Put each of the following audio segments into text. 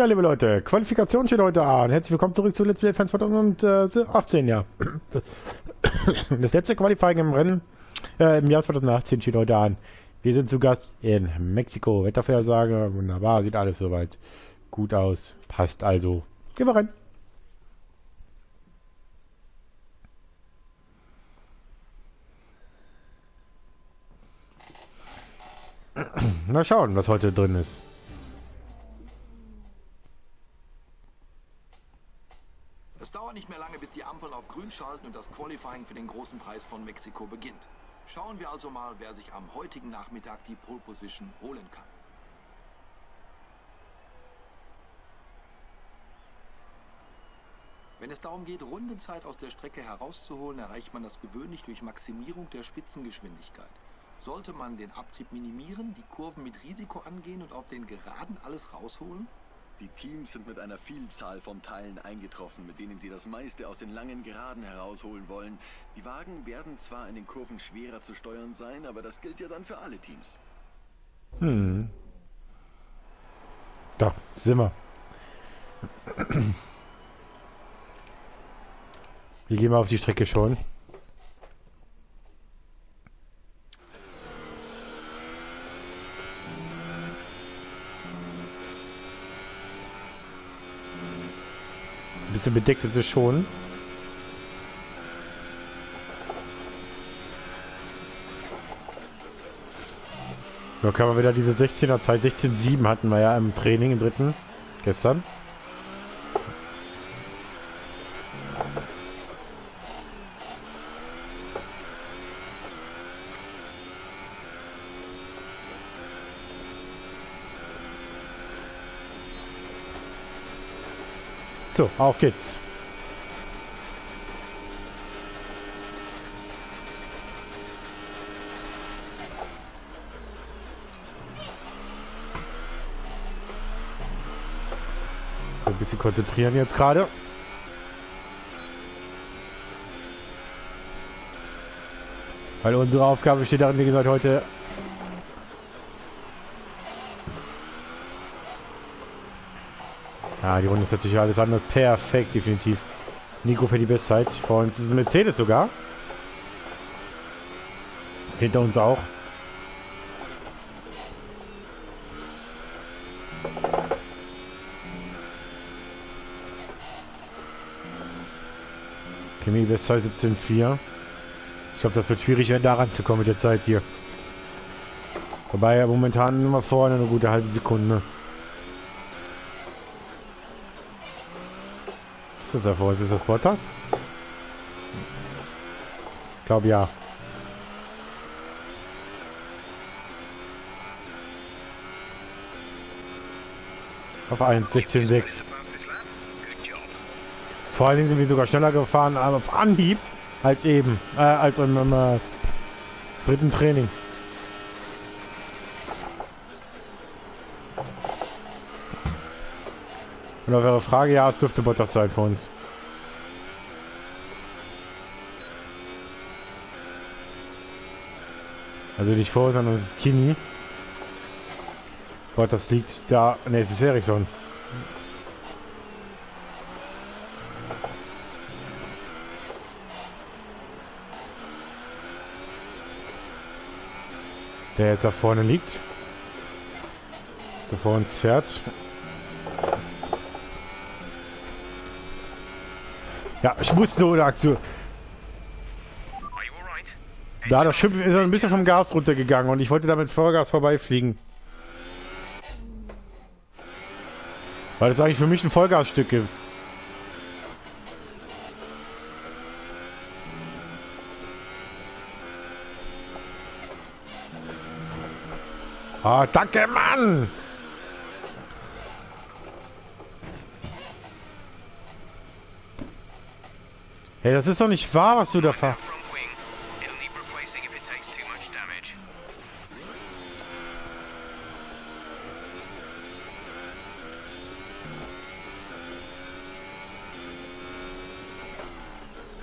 Ja, liebe Leute, Qualifikation steht heute an. Herzlich willkommen zurück zu Let's Play Fans 2018, ja. Das letzte Qualifying im Rennen äh, im Jahr 2018 steht heute an. Wir sind zu Gast in Mexiko. Wettervorhersage, wunderbar, sieht alles soweit gut aus. Passt also. Gehen wir rein. Mal schauen, was heute drin ist. Es dauert nicht mehr lange, bis die Ampeln schalten und das Qualifying für den großen Preis von Mexiko beginnt. Schauen wir also mal, wer sich am heutigen Nachmittag die Pole Position holen kann. Wenn es darum geht, Rundenzeit aus der Strecke herauszuholen, erreicht man das gewöhnlich durch Maximierung der Spitzengeschwindigkeit. Sollte man den Abtrieb minimieren, die Kurven mit Risiko angehen und auf den Geraden alles rausholen? Die Teams sind mit einer Vielzahl von Teilen eingetroffen, mit denen sie das meiste aus den langen Geraden herausholen wollen. Die Wagen werden zwar in den Kurven schwerer zu steuern sein, aber das gilt ja dann für alle Teams. Hm. Da sind wir. Wir gehen mal auf die Strecke schon. Bisschen bedeckt ist es schon. Da kann man wieder diese 16er Zeit. 16,7 hatten wir ja im Training, im dritten. Gestern. So, auf geht's. Ein bisschen konzentrieren jetzt gerade. Weil unsere Aufgabe besteht darin, wie gesagt, heute Ja, die Runde ist natürlich alles anders. Perfekt, definitiv. Nico für die Bestzeit. Vor uns ist es Mercedes sogar. Hinter uns auch. Kimi Bestzeit 17,4. Ich glaube, das wird schwierig, da ranzukommen mit der Zeit hier. Wobei er momentan immer vorne eine gute halbe Sekunde. Ist davor? Ist das Bottas? Ich glaube ja. Auf 1, 16,6. Vor allen Dingen sind wir sogar schneller gefahren, aber auf Anhieb als eben, äh, als im, im äh, dritten Training. Und auf eure Frage, ja, es dürfte Bottas sein für uns. Also nicht vor, sondern es ist Kini. Bottas liegt da. Ne, es ist Ericsson. Der jetzt da vorne liegt. Der vor uns fährt. Ja, ich muss so eine Aktion. Da das Schiff ist ein bisschen vom Gas runtergegangen und ich wollte damit Vollgas vorbeifliegen. Weil das eigentlich für mich ein Vollgasstück ist. Ah, danke, Mann! Hey, das ist doch nicht wahr, was du da ver...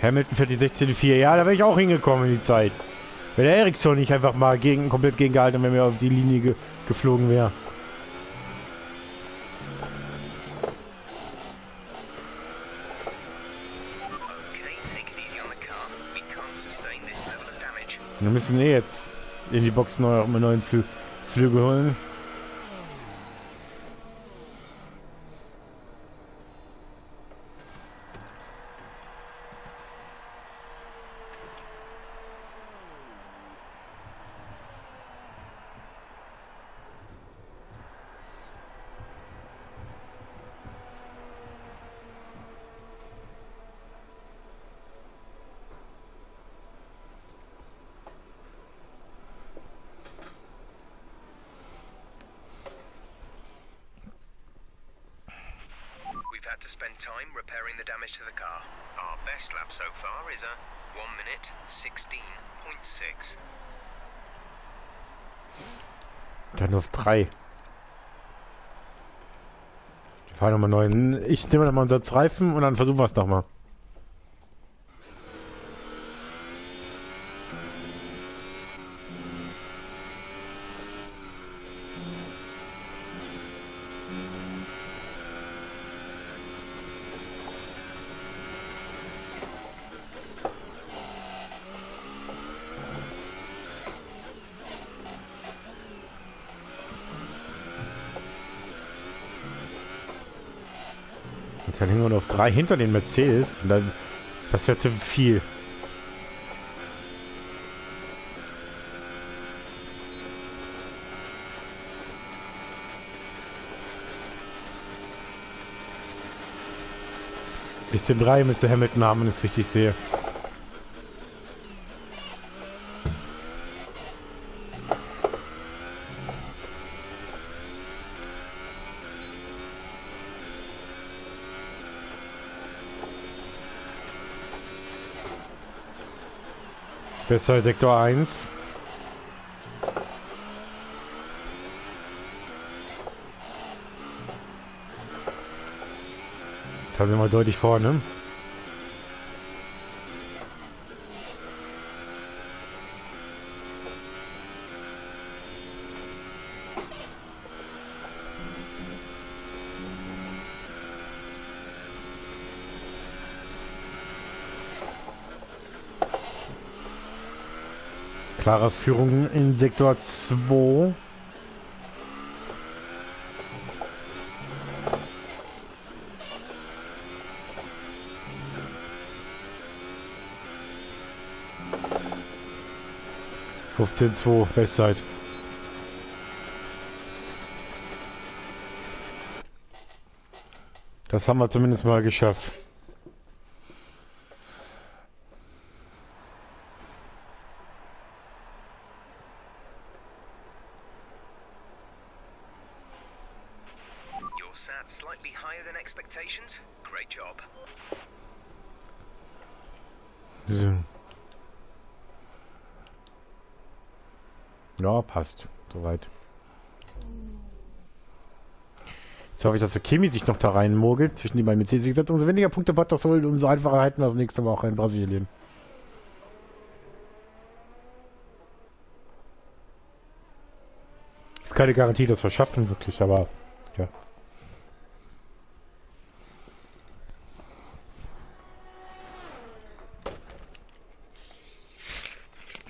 Hamilton fährt die 16,4. Ja, da wäre ich auch hingekommen in die Zeit. Wenn der Ericsson nicht einfach mal gegen, komplett gegengehalten, wenn wir auf die Linie ge geflogen wäre. Wir müssen eh jetzt in die Box neu, neuen Flü Flügel holen. Had to spend time repairing the damage to the car. Our best lap so far is a 1 minute 16.6. Dann auf drei. Wir fahren nochmal neuen. Ich nehme nochmal unseren Reifen und dann versuchen wir es nochmal. Und dann hängen wir noch auf drei hinter den Mercedes. Und dann, das wäre zu viel. Sechzehn drei müsste Hamilton haben, wenn ich es richtig sehe. Besser Sektor 1. Da sind wir deutlich vorne. Klare Führung in Sektor 2. Fünfzehn zwei Bestzeit. Das haben wir zumindest mal geschafft. Ich, dass der Kimi sich noch da reinmogelt zwischen die beiden Mercedes. Wie gesagt, umso weniger Punkte Bottas holt, umso einfacher halten wir das nächste Woche in Brasilien. Ist keine Garantie, dass wir schaffen, wirklich, aber ja.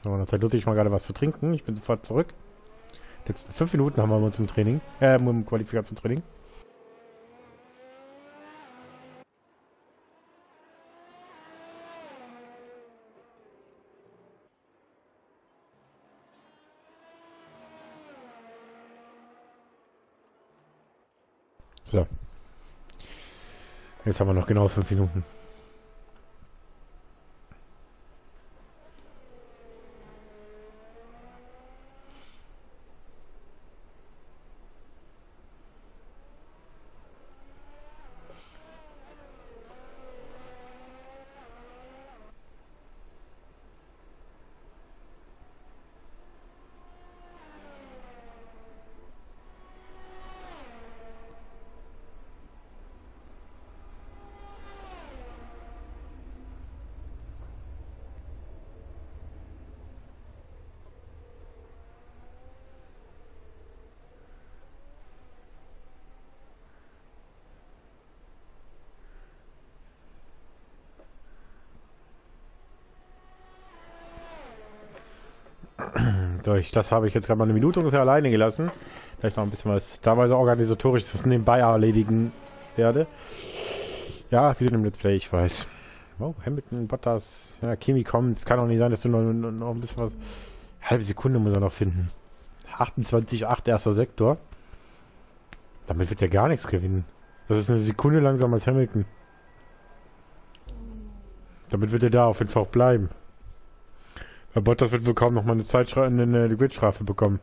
So, in der Zeit nutze ich mal gerade was zu trinken. Ich bin sofort zurück. Letzten fünf Minuten haben wir uns im Training, äh, im Qualifikationstraining. So. Jetzt haben wir noch genau fünf Minuten. Ich, das habe ich jetzt gerade mal eine Minute ungefähr alleine gelassen. Vielleicht noch ein bisschen was teilweise organisatorisches nebenbei erledigen werde. Ja, sind im Let's Play, ich weiß. Oh, Hamilton, Bottas, ja, Kimi kommt. Es kann auch nicht sein, dass du noch, noch ein bisschen was... Halbe Sekunde muss er noch finden. 28,8 erster Sektor. Damit wird er gar nichts gewinnen. Das ist eine Sekunde langsamer als Hamilton. Damit wird er da auf jeden Fall auch bleiben. Weil Bottas wird wohl kaum noch mal eine Zeitstrafe, eine Gridstrafe bekommen.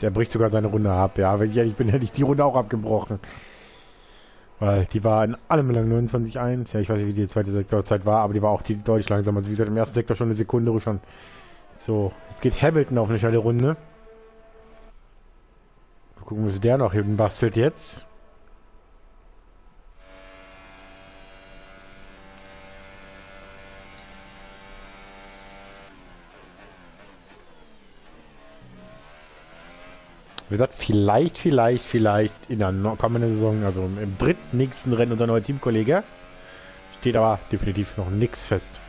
Der bricht sogar seine Runde ab. Ja, wenn ich ehrlich bin, hätte ich die Runde auch abgebrochen. Weil die war in allem lang 29,1. Ja, ich weiß nicht, wie die zweite Sektorzeit war, aber die war auch die deutlich langsamer. Also wie gesagt, im ersten Sektor schon eine Sekunde schon. So, jetzt geht Hamilton auf eine schnelle Runde. Mal gucken, was der noch eben bastelt jetzt. Wie gesagt, vielleicht, vielleicht, vielleicht in der kommenden Saison, also im dritten nächsten Rennen unser neuer Teamkollege. Steht aber definitiv noch nichts fest.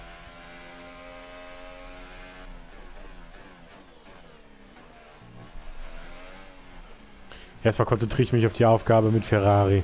Erstmal konzentriere ich mich auf die Aufgabe mit Ferrari.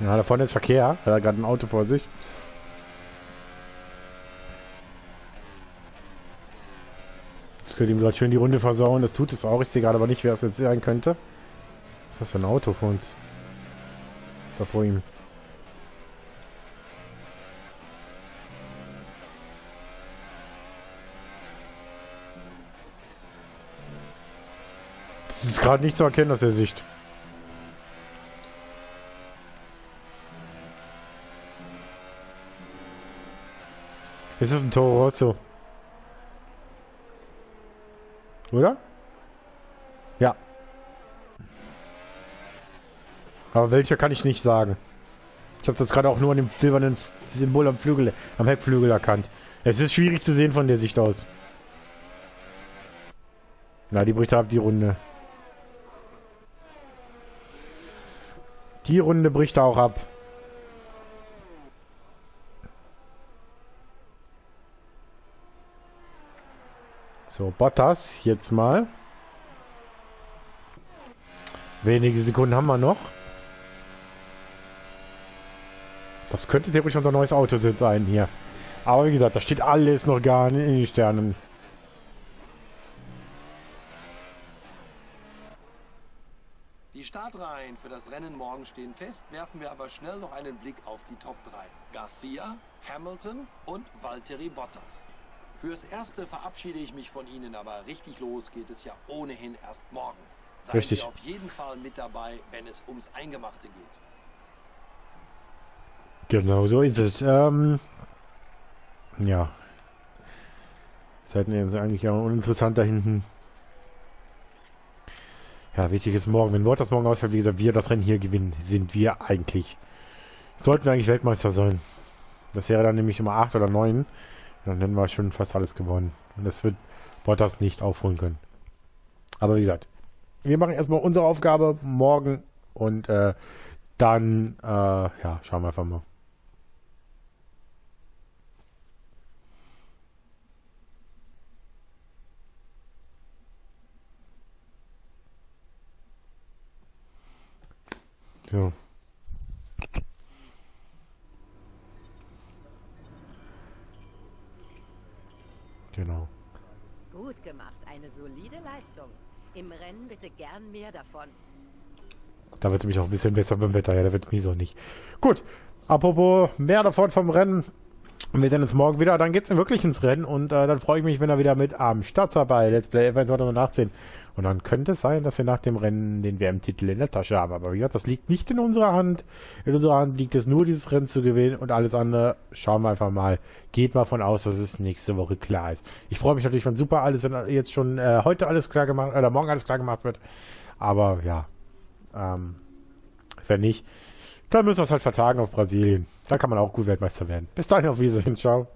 Ja, da vorne ist Verkehr. Er hat gerade ein Auto vor sich. Das könnte ihm gerade schön die Runde versauen. Das tut es auch. Ich sehe gerade aber nicht, wer es jetzt sein könnte. Was ist das für ein Auto vor uns? Da vor ihm. Das ist gerade nicht zu erkennen aus der Sicht. Es ist ein Toro Rosso. Oder? Ja. Aber welcher kann ich nicht sagen. Ich habe das gerade auch nur an dem silbernen Symbol am Flügel, am Heckflügel erkannt. Es ist schwierig zu sehen von der Sicht aus. Na, die bricht ab die Runde. Die Runde bricht auch ab. So, Bottas, jetzt mal. Wenige Sekunden haben wir noch. Das könnte theoretisch unser neues Auto sein hier. Aber wie gesagt, da steht alles noch gar nicht in den Sternen. Die Startreihen für das Rennen morgen stehen fest, werfen wir aber schnell noch einen Blick auf die Top 3. Garcia, Hamilton und Valtteri Bottas. Fürs Erste verabschiede ich mich von Ihnen, aber richtig los geht es ja ohnehin erst morgen. Seien richtig. Sie auf jeden Fall mit dabei, wenn es ums Eingemachte geht. Genau so ist es. Ähm, ja. Seiten ist eigentlich auch uninteressant da hinten. Ja, wichtig ist morgen. Wenn Wort das morgen ausfällt, wie gesagt, wir das Rennen hier gewinnen, sind wir eigentlich. Sollten wir eigentlich Weltmeister sein. Das wäre dann nämlich immer 8 oder 9 dann hätten wir schon fast alles gewonnen. Und das wird Bottas nicht aufholen können. Aber wie gesagt, wir machen erstmal unsere Aufgabe morgen und äh, dann äh, ja, schauen wir einfach mal. So. Solide Leistung. Im Rennen bitte gern mehr davon. Da wird es mich auch ein bisschen besser beim Wetter. Ja, da wird mich so nicht. Gut. Apropos mehr davon vom Rennen. Wir sehen uns morgen wieder. Dann geht's wirklich ins Rennen. Und äh, dann freue ich mich, wenn er wieder mit am Start sei bei Let's Play F1 2018. Und dann könnte es sein, dass wir nach dem Rennen den WM-Titel in der Tasche haben. Aber wie gesagt, das liegt nicht in unserer Hand. In unserer Hand liegt es nur, dieses Rennen zu gewinnen. Und alles andere schauen wir einfach mal. Geht mal von aus, dass es nächste Woche klar ist. Ich freue mich natürlich von super alles, wenn jetzt schon äh, heute alles klar gemacht, oder morgen alles klar gemacht wird. Aber ja, ähm, wenn nicht, dann müssen wir es halt vertagen auf Brasilien. Da kann man auch gut Weltmeister werden. Bis dahin auf Wiedersehen. Ciao.